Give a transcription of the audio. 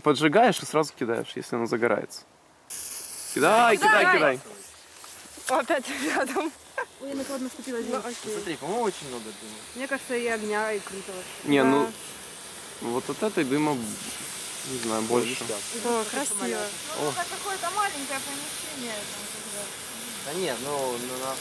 поджигаешь и сразу кидаешь, если оно загорается. Кидай, кидай, кидай. Опять рядом. Ой, я накладно наступила здесь. Ну, Смотри, по-моему, очень много дыма. Мне кажется, и огня, и крутого. Не, ну, Да. ну вот от этой дыма, не знаю, больше. О, красиво. Ну, это какое-то маленькое помещение. там. Да нет, ну, ну на...